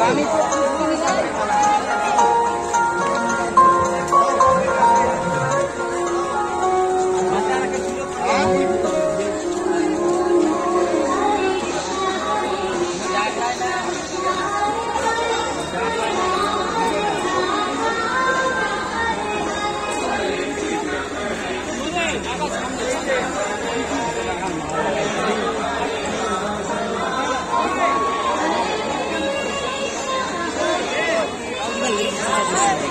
Parami po. Gracias.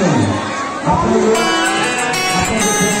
Apollo, Apollo, Apollo.